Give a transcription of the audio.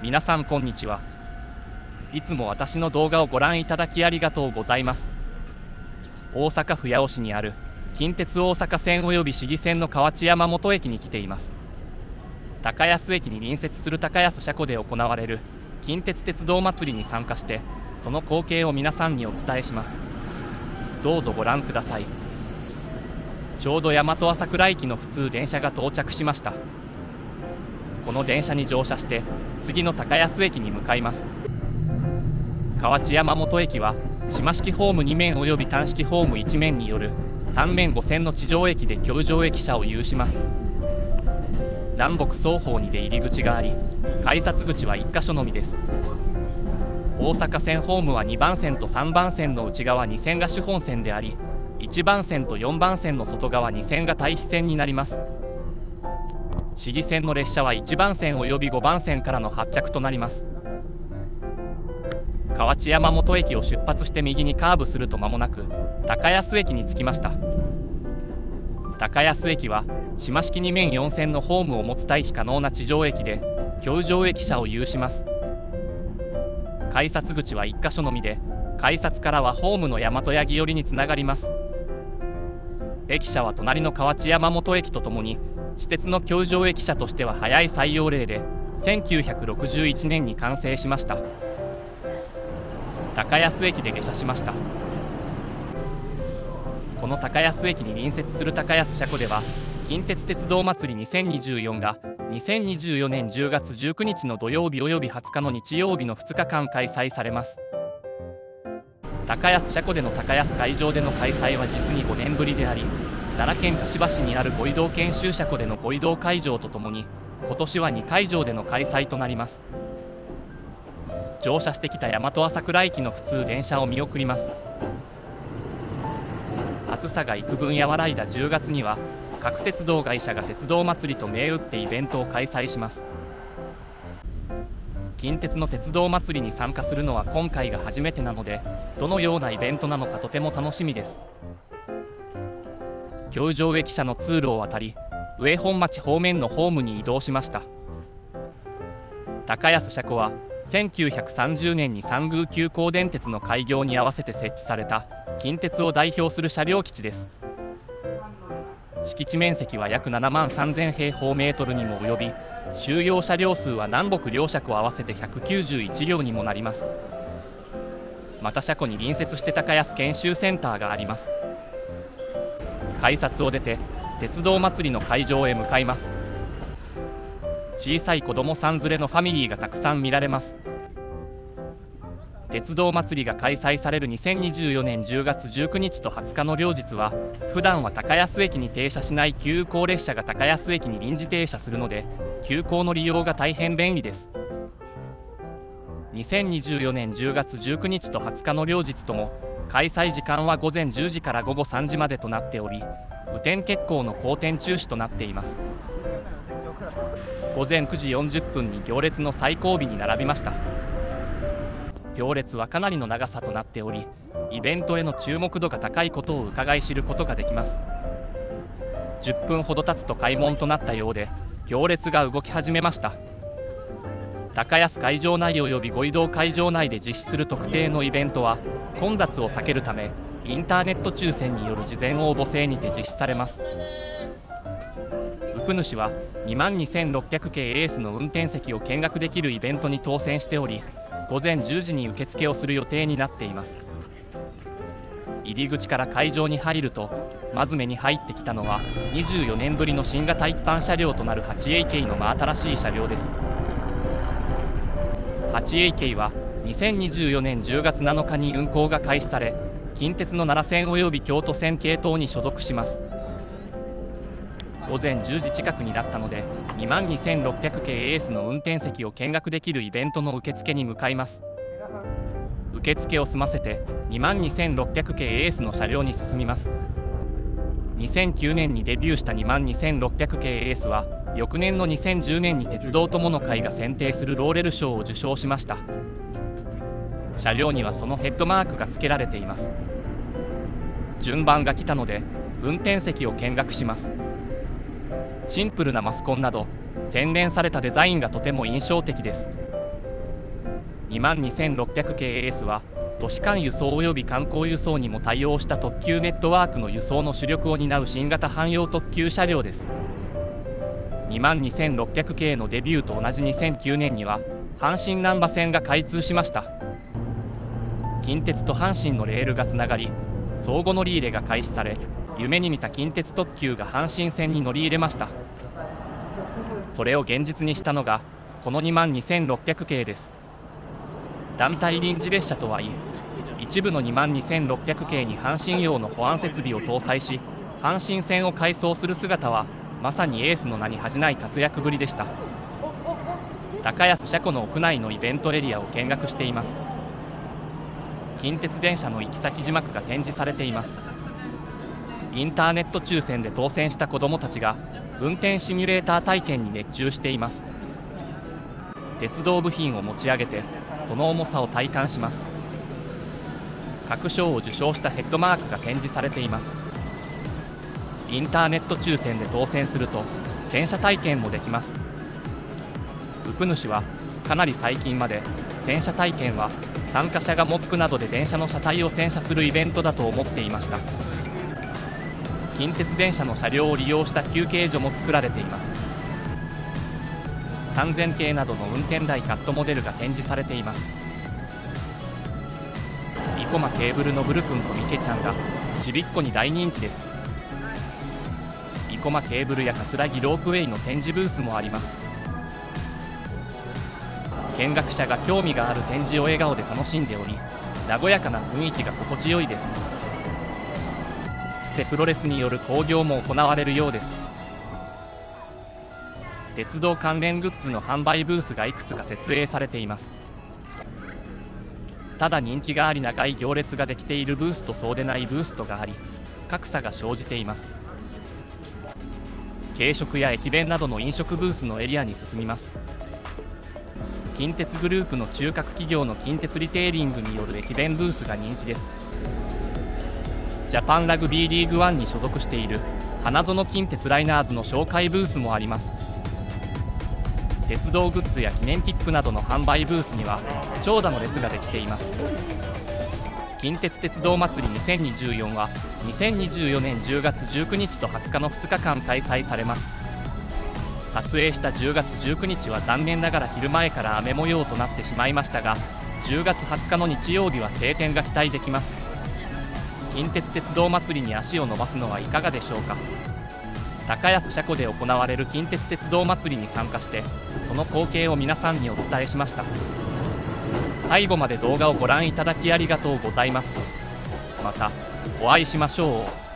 皆さんこんにちは。いつも私の動画をご覧いただきありがとうございます。大阪府八尾市にある近鉄大阪線及び市議線の河内山本駅に来ています。高安駅に隣接する高安車庫で行われる近鉄鉄道祭りに参加してその光景を皆さんにお伝えします。どうぞご覧ください。ちょうど大和朝倉駅の普通電車が到着しました。この電車に乗車して次の高安駅に向かいます。河内山本駅は島式ホーム2面及び単式ホーム1面による3面5線の地上駅で橋上駅舎を有します。南北双方に出入り口があり改札口は1箇所のみです。大阪線ホームは2番線と3番線の内側2線が主本線であり1番線と4番線の外側2線が対比線になります。市議線の列車は1番線及び5番線からの発着となります。河内山本駅を出発して右にカーブすると間もなく高安駅に着きました。高安駅は島式2面4線のホームを持つ退避可能な地上駅で橋上駅舎を有します。改札口は1箇所のみで改札からはホームの大和八木寄りにつながります。駅舎は隣の河内山本駅とともに私鉄の橋上駅舎としては早い採用例で1961年に完成しました。高安駅で下車しました。この高安駅に隣接する高安車庫では近鉄鉄道祭り2024が2024年10月19日の土曜日および20日の日曜日の2日間開催されます。高安車庫での高安会場での開催は実に5年ぶりであり奈良県柏市にある五移動研修車庫での五移動会場とともに今年は2会場での開催となります。乗車してきた大和朝倉駅の普通電車を見送ります。暑さが幾分和らいだ10月には各鉄道会社が鉄道祭りと銘打ってイベントを開催します。近鉄の鉄道祭りに参加するのは今回が初めてなのでどのようなイベントなのかとても楽しみです。橋上駅舎の通路を渡り上本町方面のホームに移動しました。高安車庫は1930年に三宮急行電鉄の開業に合わせて設置された近鉄を代表する車両基地です。敷地面積は約7万3000平方メートルにも及び収容車両数は南北両車庫合わせて191両にもなります。また車庫に隣接して高安研修センターがあります。改札を出て鉄道祭りの会場へ向かいます。小さい子供さん連れのファミリーがたくさん見られます。鉄道祭りが開催される2024年10月19日と20日の両日は普段は高安駅に停車しない急行列車が高安駅に臨時停車するので急行の利用が大変便利です。2024年10月19日と20日の両日とも開催時間は午前10時から午後3時までとなっており雨天決行の好天中止となっています。午前9時40分に行列の最後尾に並びました。行列はかなりの長さとなっておりイベントへの注目度が高いことを伺い知ることができます。10分ほど経つと開門となったようで行列が動き始めました。高安会場内及びご移動会場内で実施する特定のイベントは混雑を避けるためインターネット抽選による事前応募制にて実施されます。ウプ主は2万2600系エースの運転席を見学できるイベントに当選しており午前10時に受付をする予定になっています。入り口から会場に入るとまず目に入ってきたのは24年ぶりの新型一般車両となる 8A 系の真新しい車両です。8A 系は2024年10月7日に運行が開始され近鉄の奈良線及び京都線系統に所属します。午前10時近くになったので2万2600系エースの運転席を見学できるイベントの受付に向かいます。受付を済ませて2万2600系エースの車両に進みます。2009年にデビューした2万2600系エースは翌年の2010年に鉄道友の会が選定するローレル賞を受賞しました。車両にはそのヘッドマークが付けられています。順番が来たので運転席を見学します。シンプルなマスコンなど洗練されたデザインがとても印象的です。22,600系 AS は都市間輸送及び観光輸送にも対応した特急ネットワークの輸送の主力を担う新型汎用特急車両です。22,600系のデビューと同じ2009年には阪神難波線が開通しました。近鉄と阪神のレールがつながり相互乗り入れが開始され夢に見た近鉄特急が阪神線に乗り入れました。それを現実にしたのがこの2万2600系です。団体臨時列車とはいえ一部の2万2600系に阪神用の保安設備を搭載し阪神線を改装する姿はまさにエースの名に恥じない活躍ぶりでした。高安車庫の屋内のイベントエリアを見学しています。近鉄電車の行き先字幕が展示されています。インターネット抽選で当選した子どもたちが運転シミュレーター体験に熱中しています。鉄道部品を持ち上げてその重さを体感します。各賞を受賞したヘッドマークが展示されています。インターネット抽選で当選すると洗車体験もできます。ウプ主はかなり最近まで洗車体験は参加者がモップなどで電車の車体を洗車するイベントだと思っていました。近鉄電車の車両を利用した休憩所も作られています。3000系などの運転台カットモデルが展示されています。生駒ケーブルのブル君とミケちゃんがちびっこに大人気です。生駒ケーブルや葛城ロープウェイの展示ブースもあります見学者が興味がある展示を笑顔で楽しんでおり和やかな雰囲気が心地よいです布施プロレスによる興行も行われるようです鉄道関連グッズの販売ブースがいくつか設営されていますただ人気があり長い行列ができているブースとそうでないブースとがあり格差が生じています軽食や駅弁などの飲食ブースのエリアに進みます。近鉄グループの中核企業の近鉄リテーリングによる駅弁ブースが人気です。ジャパンラグビーリーグワンに所属している花園近鉄ライナーズの紹介ブースもあります。鉄道グッズや記念切符などの販売ブースには長蛇の列ができています。近鉄鉄道祭り2024は2024年10月19日と20日の2日間開催されます。撮影した10月19日は残念ながら昼前から雨模様となってしまいましたが10月20日の日曜日は晴天が期待できます。近鉄鉄道祭りに足を伸ばすのはいかがでしょうか。高安車庫で行われる近鉄鉄道祭りに参加してその光景を皆さんにお伝えしました。最後まで動画をご覧いただきありがとうございます。またお会いしましょう。